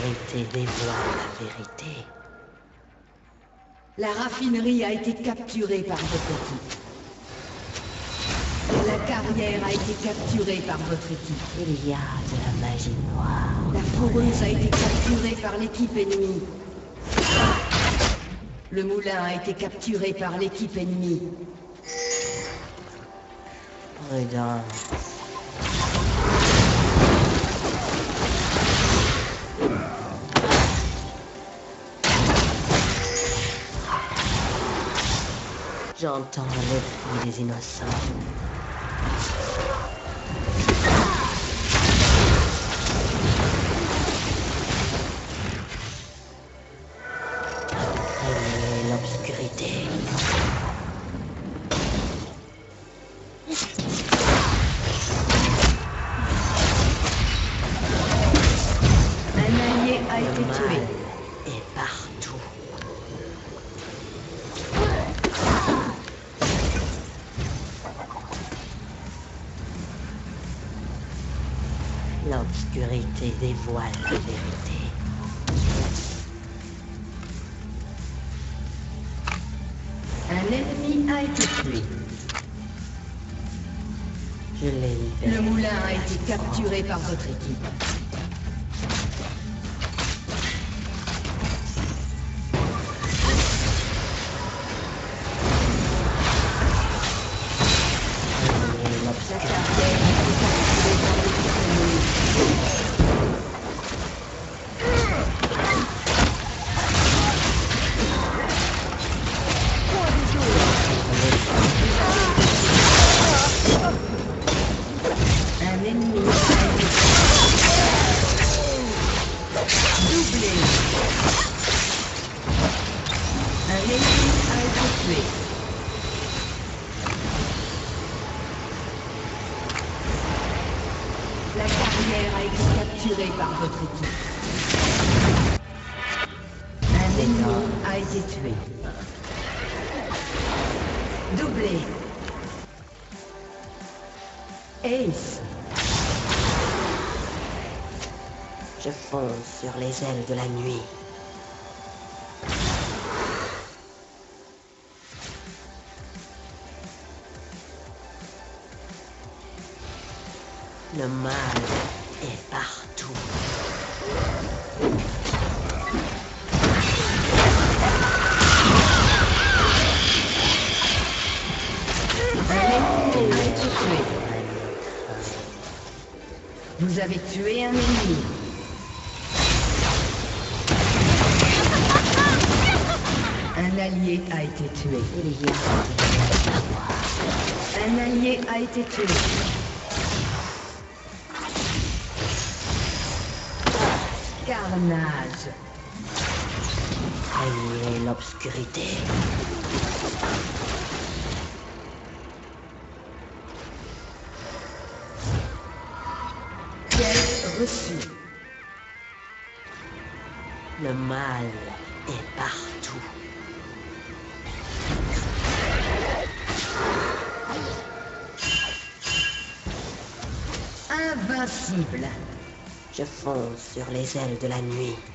L'obscurité dévoile la vérité. La raffinerie a été capturée par votre équipe. La carrière a été capturée par votre équipe. Il y a de la magie noire. La fourreuse a été capturée par l'équipe ennemie. Le moulin a été capturé par l'équipe ennemie. Prudence. J'entends le cri des innocents. L'obscurité. Un allié a été tué. est partout. L'obscurité dévoile la vérité. Un ennemi a été tué. Je l'ai libéré. Le moulin a été capturé par votre équipe. Capturée par votre équipe. Un ennemi a été tué. Doublé. Ace. Je fonce sur les ailes de la nuit. Le mal Vous avez tué un ennemi. Un allié a été tué. Un allié a été tué. Carnage. Craignez l'obscurité. Le mal est partout. Invincible. Je fonce sur les ailes de la nuit.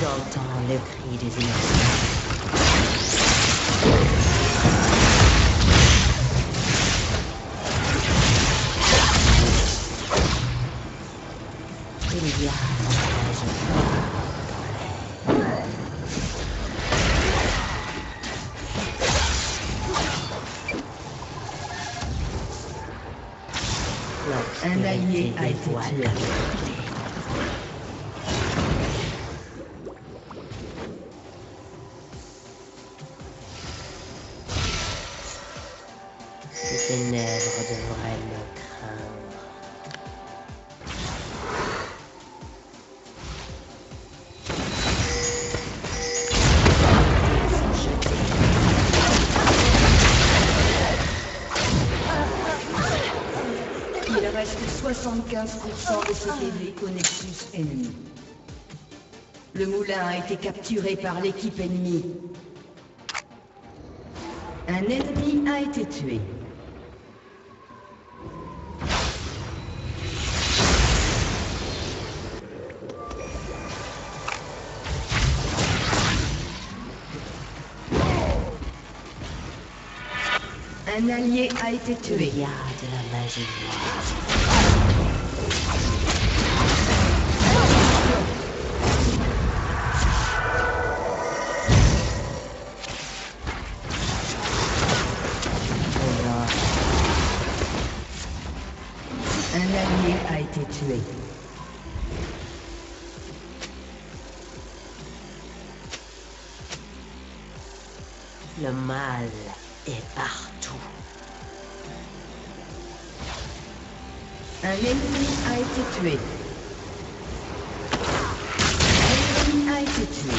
J'entends le cri des innocents. Il y a. Un allié a été ténèbres devraient me craindre. Jeté. 75% de CPV au Nexus ennemi. Le moulin a été capturé par l'équipe ennemie. Un ennemi a été tué. Un allié a été Il tué. y a de la magie Un allié a été tué. le mal est partout. Un ennemi a été tué. Un ennemi a été tué.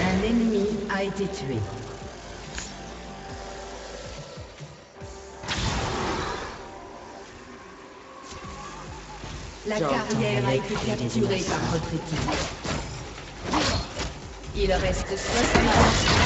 Un ennemi a été tué. La carrière a été capturée par votre équipe. Il reste 75% de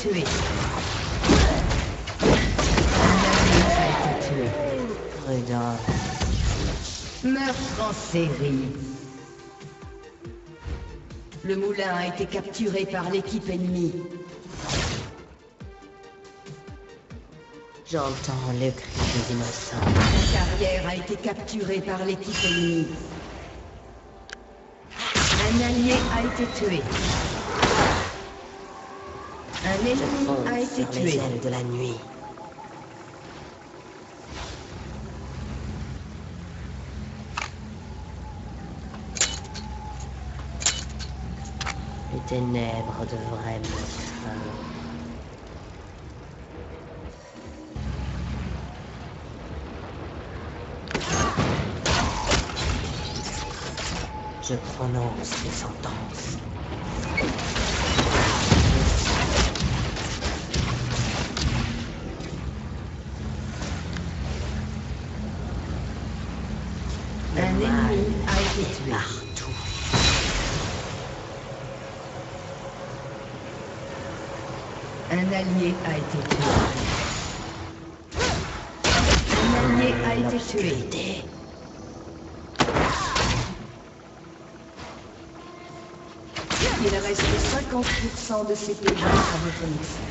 tué. Un allié a été tué. Prudence. Meurtre en série. Le moulin a été capturé par l'équipe ennemie. J'entends le cri des innocents. La carrière a été capturée par l'équipe ennemie. Un allié a été tué. Fonce a été sur les tué. ailes de la nuit. Les ténèbres devraient me craindre. Je prononce les sentences. Le Un mal ennemi a été est tué. Partout. Un allié a été tué. Un allié a été tué. Il reste 50% de CPV à votre nexus.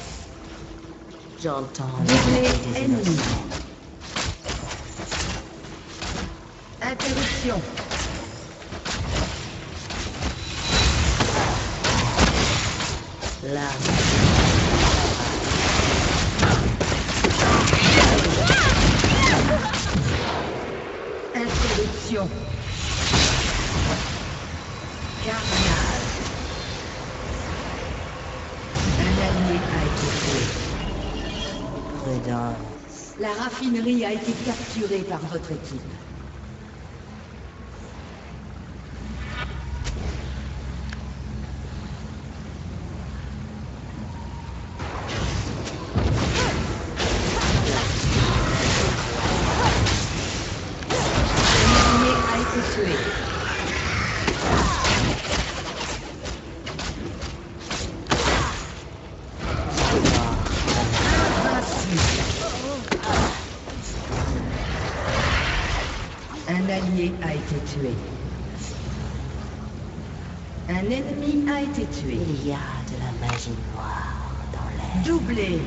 J'entends Doublé ennemi. Interruption. Là, La raffinerie a été capturée par votre équipe. A été tué. Un ennemi a été tué. Il y a de la magie noire dans l'air. Doublé.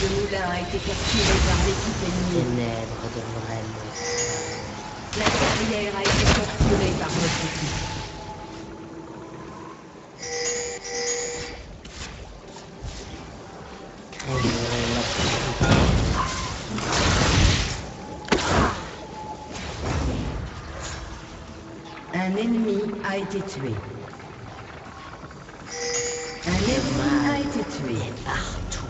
Le moulin a été capturé par l'équipe ennemie. Ténèbres de Morel. La carrière a été capturée par votre équipe. Un ennemi a été tué. Un ennemi a été tué. Partout.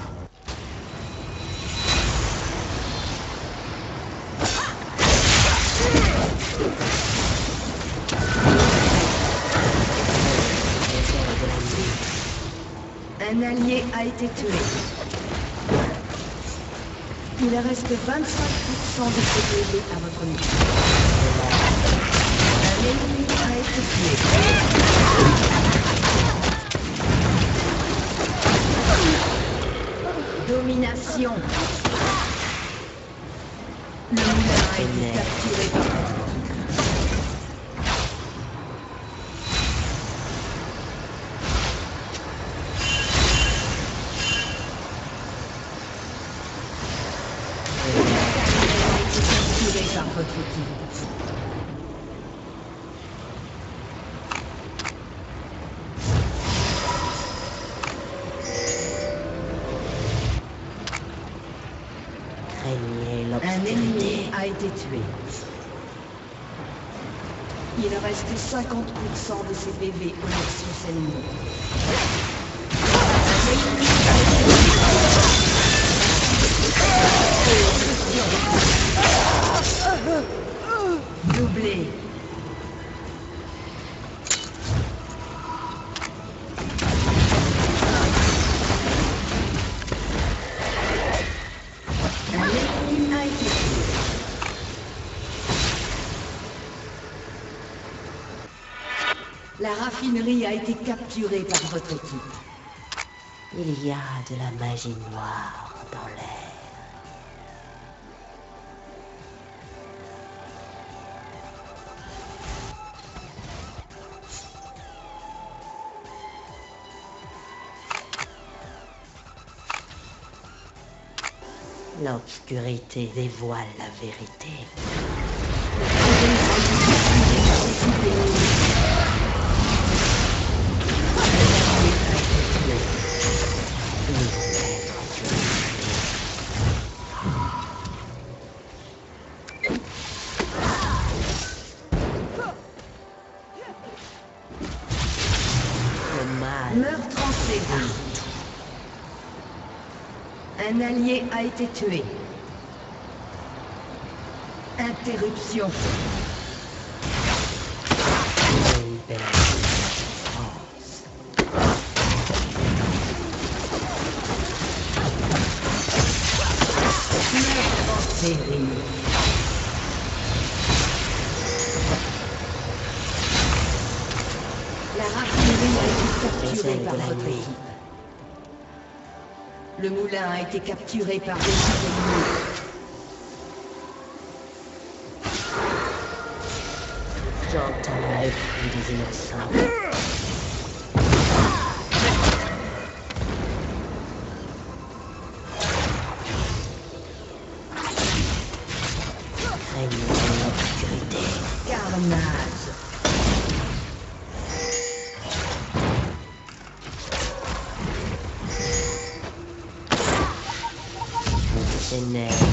Un allié a été tué. Il reste 25% de CPV à votre niveau. Un ennemi a été tué. Domination. Le moulin a été capturé par votre équipe. La carrière a été capturée par votre équipe. Craignez Un ennemi a été tué. Il reste 50% de ses PV au Nexus ennemi. Doublé. Un ennemi a été tué. La raffinerie a été capturée par votre équipe. Il y a de la magie noire dans l'air. L'obscurité dévoile la vérité. Un allié a été tué. Interruption. La raffinerie a été capturée par votre équipe. Le moulin a été capturé par l'équipe ennemie. J'entends le cri des innocents. Carnage. Ténèbres de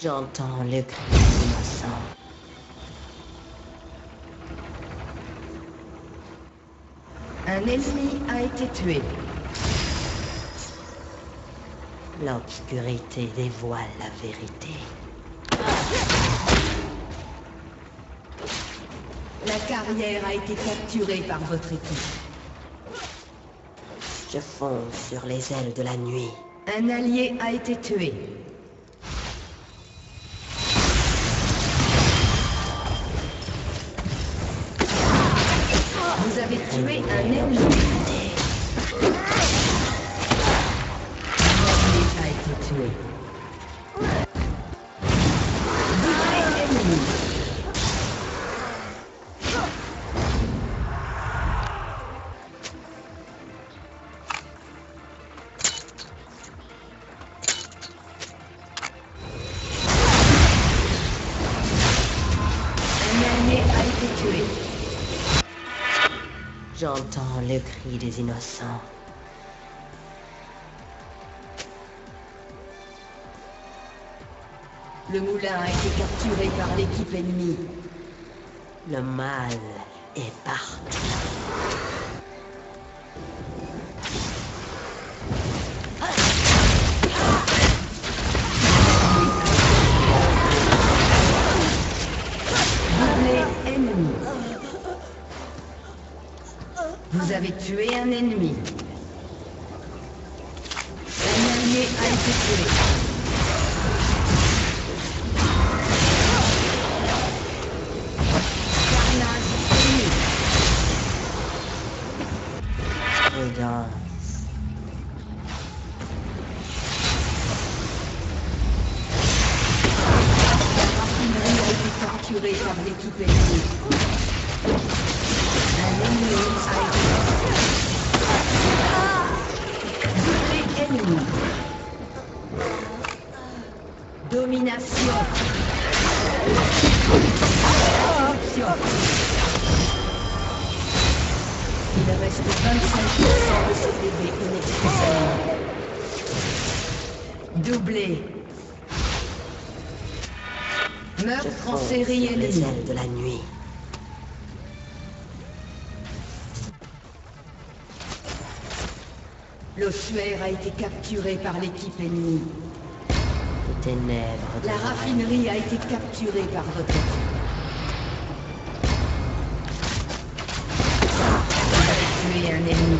J'entends le cri des innocents. Un ennemi a été tué. L'obscurité dévoile la vérité. La carrière a été capturée par votre équipe. Je fonce sur les ailes de la nuit. Un allié a été tué. Ennemi. Un J'entends le cri des innocents. Le moulin a été capturé par l'équipe ennemie. Le mal est partout. Vous avez tué un ennemi. Un allié a été tué. Carnage ennemi. La raffinerie a été capturée par l'équipe ennemie. Domination. Corruption. Il reste 25% de CPV inexpulsés. Doublé. Je Meurtre en série ailes de la nuit. L'ossuaire a été capturé par l'équipe ennemie. Les ténèbres la raffinerie a été capturée par votre équipe. Vous avez tué un ennemi.